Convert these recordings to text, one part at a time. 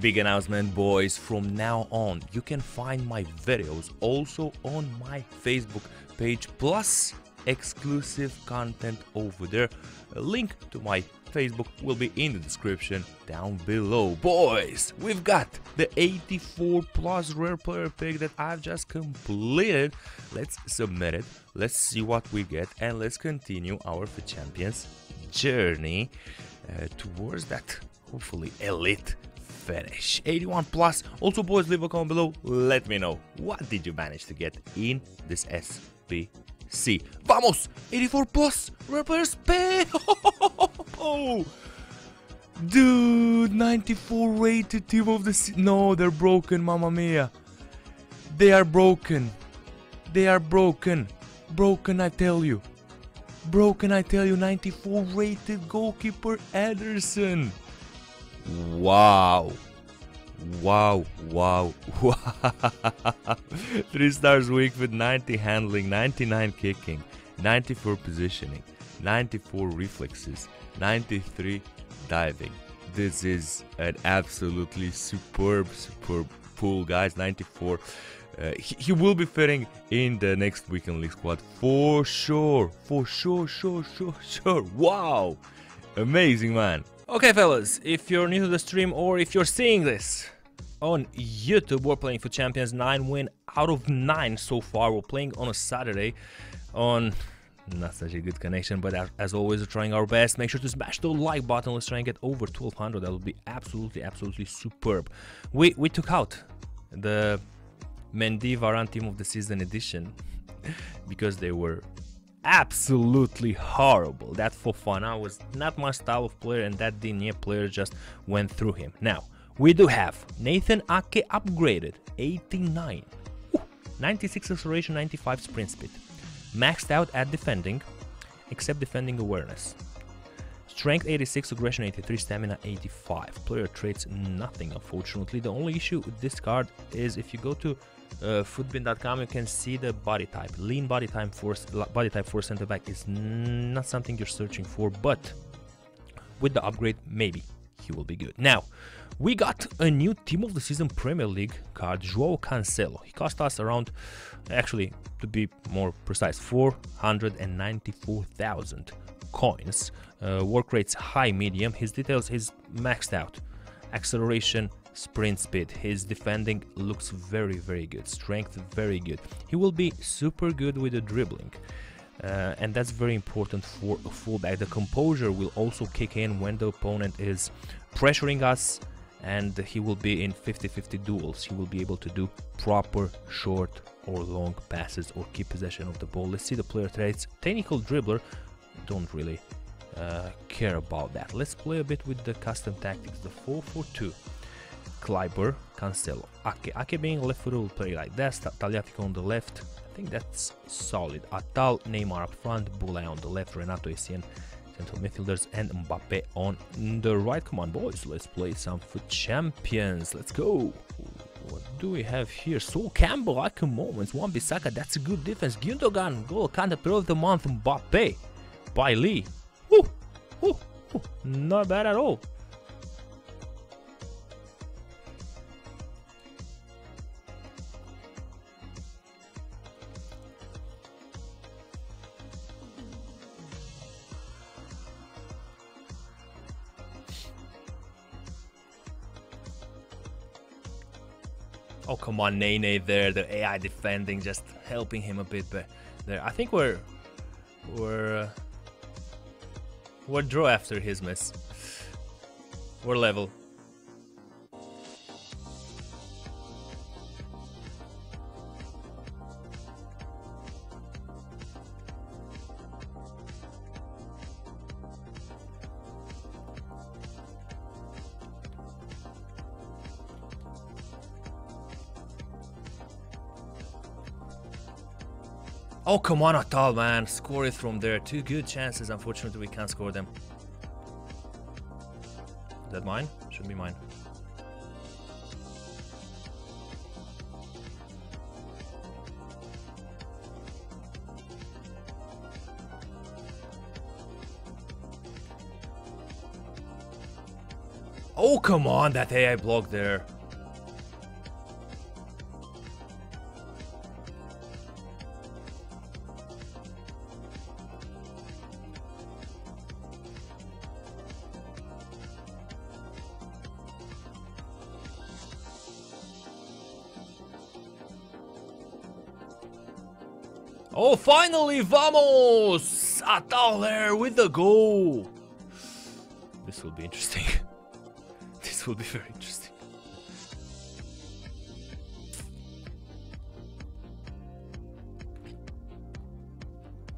Big announcement, boys. From now on, you can find my videos also on my Facebook page, plus exclusive content over there. A link to my Facebook will be in the description down below. Boys, we've got the 84 plus rare player pick that I've just completed. Let's submit it, let's see what we get, and let's continue our Champions journey uh, towards that hopefully elite finish. 81 plus. Also, boys, leave a comment below. Let me know what did you manage to get in this SBC. Vamos! 84 plus. Players pay. Dude, 94 rated team of the. Se no, they're broken, mamma mia. They are broken. They are broken. Broken, I tell you. Broken, I tell you. 94 rated goalkeeper Ederson. Wow. Wow, wow, wow. 3 stars weak with 90 handling, 99 kicking, 94 positioning, 94 reflexes, 93 diving. This is an absolutely superb, superb pool, guys. 94. Uh, he, he, will be fitting in the next weekend league squad for sure, for sure, sure, sure, sure. Wow, amazing, man. Okay, fellas, if you're new to the stream or if you're seeing this on YouTube, we're playing for Champions 9 win out of 9 so far. We're playing on a Saturday on not such a good connection, but as always, we're trying our best. Make sure to smash the like button. Let's try and get over 1200. That would be absolutely, absolutely superb. We we took out the Mendy Varane team of the season edition because they were absolutely horrible. That Fofana was not my style of player and that Digne player just went through him. Now, we do have Nathan Ake upgraded, 89. Ooh, 96 acceleration, 95 sprint speed. Maxed out at defending, except defending awareness. Strength 86, aggression 83, stamina 85. Player traits nothing unfortunately. The only issue with this card is if you go to uh, futbin.com you can see the body type. Lean body type for body type for center back is not something you're searching for, but with the upgrade maybe he will be good. Now, we got a new Team of the Season Premier League card, Joao Cancelo. He cost us around, actually, to be more precise, 494,000 coins. Uh, work rates high, medium. His details is maxed out. Acceleration, sprint speed. His defending looks very, very good. Strength, very good. He will be super good with the dribbling. Uh, and that's very important for a fullback. The composure will also kick in when the opponent is pressuring us and he will be in 50-50 duels. He will be able to do proper short or long passes or keep possession of the ball. Let's see the player traits. Technical dribbler, don't really uh, care about that. Let's play a bit with the custom tactics. The 4-4-2. Klaiber, Cancelo, Ake. Ake being left-footed will play like that. Tagliafico on the left. I think that's solid. Atal, Neymar up front, Boulaye on the left, Renato Essien, central midfielders, and Mbappe on the right. Come on, boys, let's play some FUT Champions. Let's go. What do we have here? Sol Campbell, like a moment. Wan Bissaka, that's a good defense. Gundogan, goal, kind of of the month. Mbappe, by Lee. Woo, woo, woo. Not bad at all. Come on, Nene there, the AI defending, just helping him a bit but there. I think we're we're uh, we're draw after his miss. We're level. Oh, come on, Atal, man. Score it from there. Two good chances. Unfortunately, we can't score them. Is that mine? Should be mine. Oh, come on, that AI block there. Oh, finally, vamos! Atal there with the goal. This will be interesting. this will be very interesting.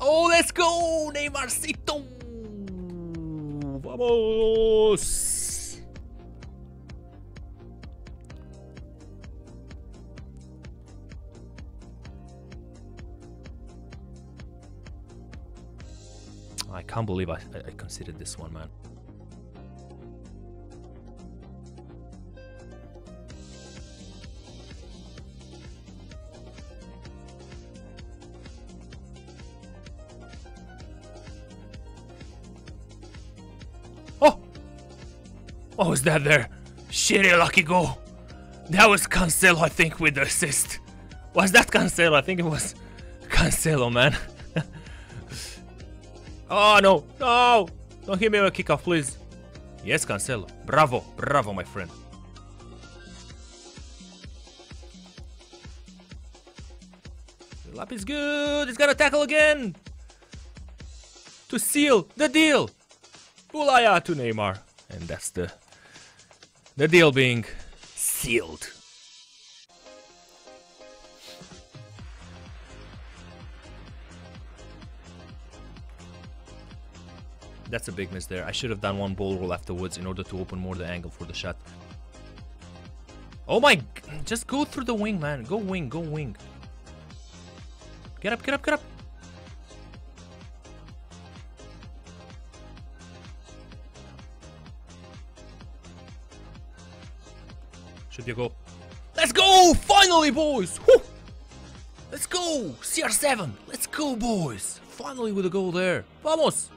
Oh, let's go, Neymarcito! Vamos! I can't believe I, I considered this one, man. Oh! What was that there? Shitty eh, lucky goal. That was Cancelo, I think, with the assist. Was that Cancelo? I think it was Cancelo, man. Oh, no. No! Don't hit me with a kickoff, please. Yes, Cancelo. Bravo. Bravo, my friend. The lap is good. He's to tackle again. To seal the deal. Boulaye to Neymar. And that's the the deal being sealed. That's a big miss there. I should have done one ball roll afterwards in order to open more the angle for the shot. Oh my... Just go through the wing, man. Go wing, go wing. Get up, get up, get up. Should be a goal. Let's go! Finally, boys! Whew! Let's go! CR7! Let's go, boys! Finally with a goal there. Vamos!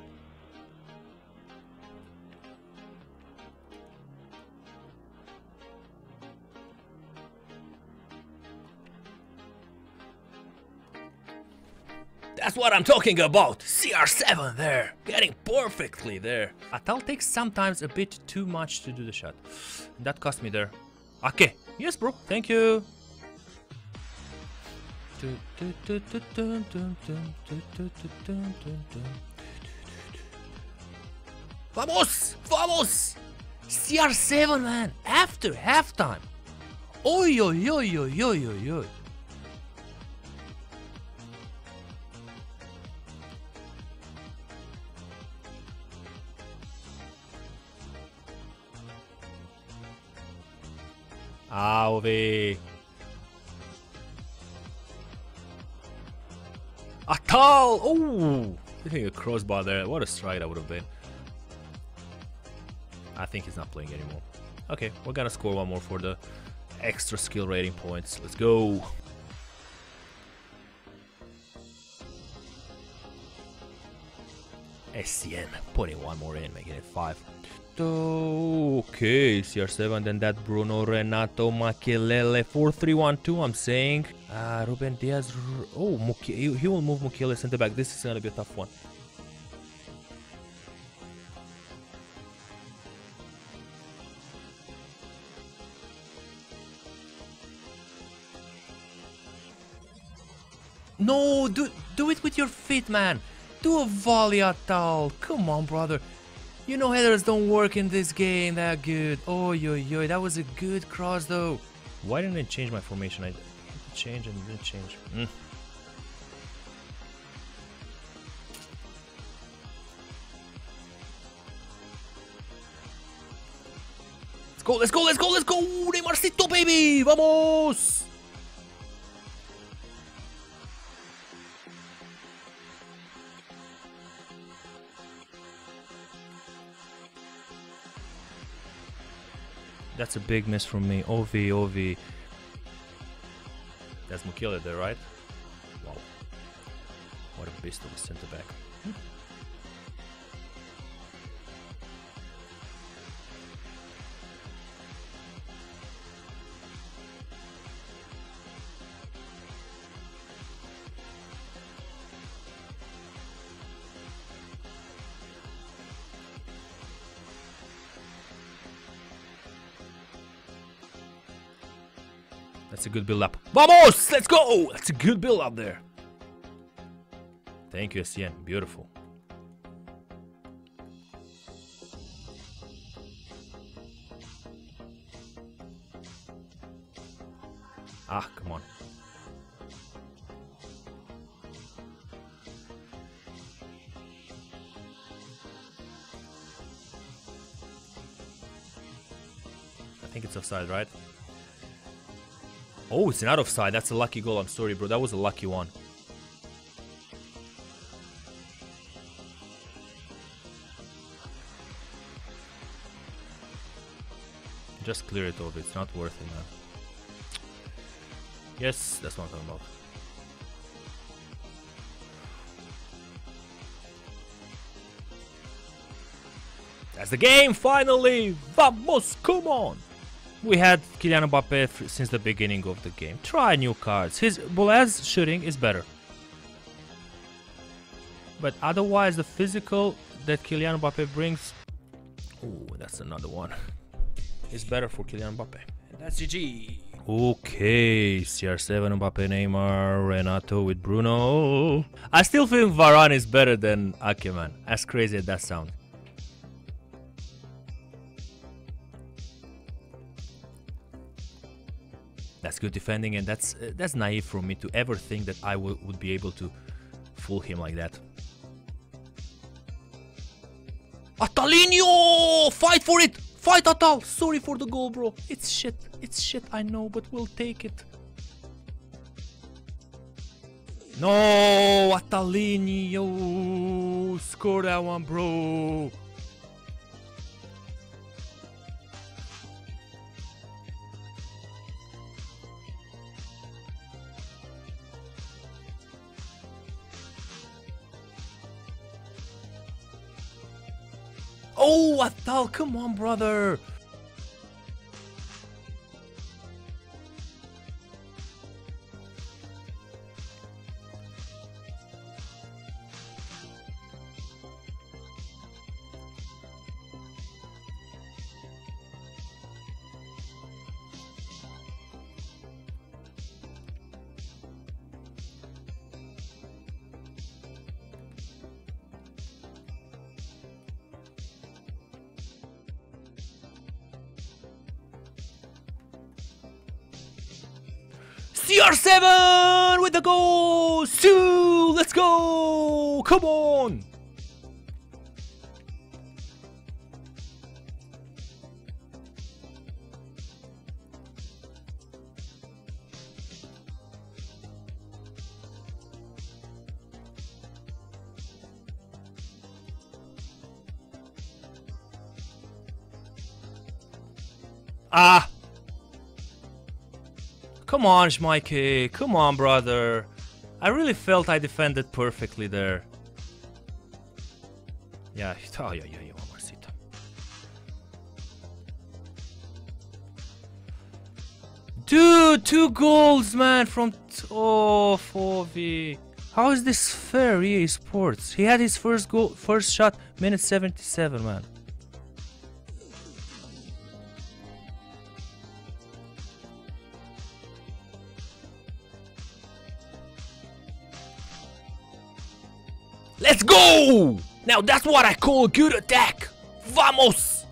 That's what I'm talking about! CR7 there! Getting perfectly there. Atal takes sometimes a bit too much to do the shot. That cost me there. Okay. Yes, bro. Thank you. Vamos! Vamos! CR7, man! After halftime! Oi, oi, oi, oi, oi, oi, oi. Auve. Atal! Oh! Hitting a crossbar there. What a strike that would have been. I think he's not playing anymore. Okay, we're gonna score one more for the extra skill rating points. Let's go. SCN putting one more in, making it five. Okay, CR7, then that Bruno Renato Makelele 4312, I'm saying. Uh, Ruben Dias. Oh, Muki- he, will move Mukiele center back. This is gonna be a tough one. No, do do it with your feet, man. Do a volley Atal. Come on, brother. You know headers don't work in this game that good. Oh, yo, yo, that was a good cross though. Why didn't I change my formation? I change and didn't change. Mm. Let's go, let's go, let's go, let's go! Neymarcito, baby! Vamos! That's a big miss from me. OV, OV. That's Mukiele there, right? Wow. What a beast of a centre back. That's a good build up. Vamos! Let's go! That's a good build up there. Thank you, SCN. Beautiful. Ah, come on. I think it's offside, right? Oh, it's not offside. That's a lucky goal. I'm sorry, bro. That was a lucky one. Just clear it over. It's not worth it, man. Yes, that's what I'm talking about. That's the game, finally! Vamos, come on! We had Kylian Mbappe since the beginning of the game. Try new cards. His Boulez shooting is better. But otherwise, the physical that Kylian Mbappe brings... Oh, that's another one. Is better for Kylian Mbappe. That's GG. Okay, CR7, Mbappe, Neymar, Renato with Bruno. I still think Varane is better than Akeman. As crazy as that sounds. That's good defending, and that's uh, that's naive from me to ever think that I would be able to fool him like that. Atalinho! Fight for it! Fight Atal! Sorry for the goal, bro. It's shit. It's shit, I know, but we'll take it. No! Atalinho! Score that one, bro! Oh, Atal, come on, brother. CR7 with the goal! Two! Let's go! Come on! Ah! Come on, Schmeichel. Come on, brother. I really felt I defended perfectly there. Yeah, oh, yeah, yeah, yeah, one more. Dude, two goals, man, from... Oh, Fovi. How is this fair, EA Sports? He had his first goal, first shot, minute 77, man. Let's go! Now that's what I call a good attack. Vamos!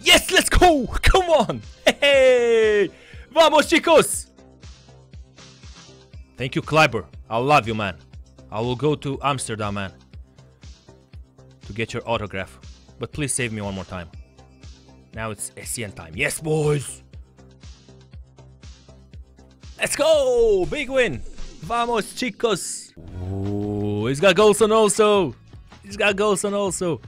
Yes, let's go! Come on! Hey! Vamos, chicos! Thank you, Klaiber. I love you, man. I will go to Amsterdam, man. To get your autograph. But please save me one more time. Now it's SCN time. Yes, boys! Let's go! Big win! Vamos, chicos! Ooh, he's got Golson also! He's got Golson also!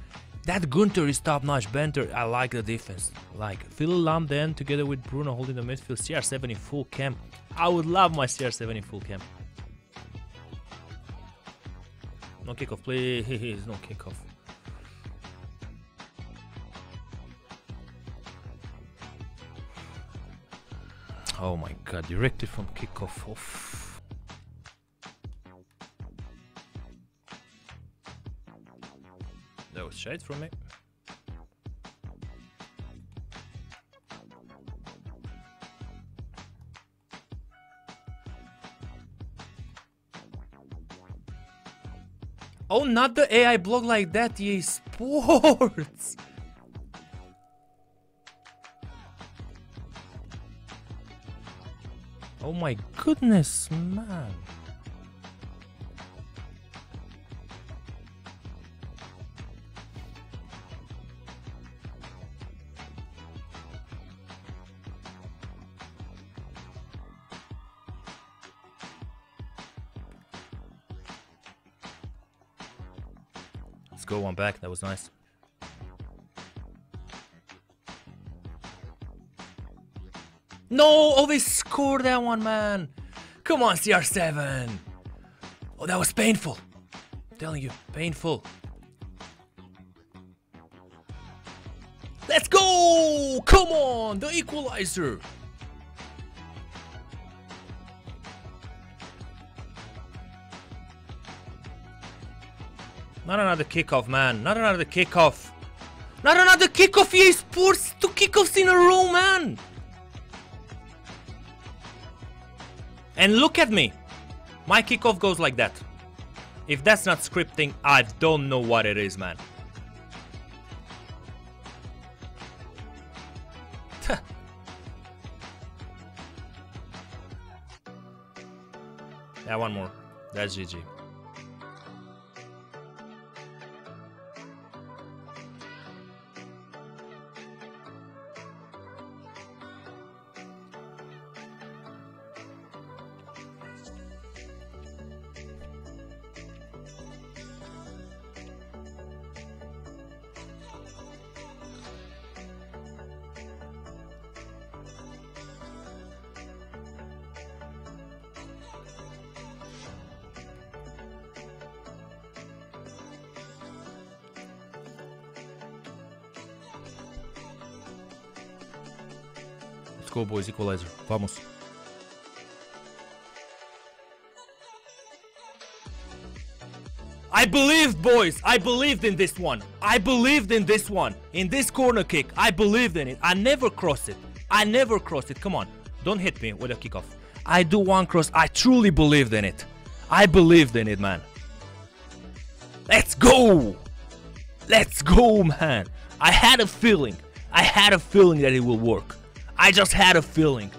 That Gunter is top-notch banter. I like the defense. Like Phil Lam then together with Bruno holding the midfield. CR7 in full camp. I would love my CR7 in full cam. No kickoff, please. No kickoff. Oh my god, directly from kickoff. Off. That was shade from me. Oh, not the AI blog like that, EA Sports! Oh my goodness, man. Back, that was nice. No! Oh, they scored that one, man! Come on, CR7! Oh, that was painful. I'm telling you, painful. Let's go! Come on, the equalizer! Not another kickoff, man. Not another kickoff. Not another kickoff, EA Sports! Two kickoffs in a row, man! And look at me. My kickoff goes like that. If that's not scripting, I don't know what it is, man. yeah, one more. That's GG. Let's go, boys. Equalizer. Vamos. I believed, boys. I believed in this one. I believed in this one. In this corner kick, I believed in it. I never crossed it. I never crossed it. Come on. Don't hit me with a kickoff. I do one cross. I truly believed in it. I believed in it, man. Let's go. Let's go, man. I had a feeling. I had a feeling that it will work. I just had a feeling.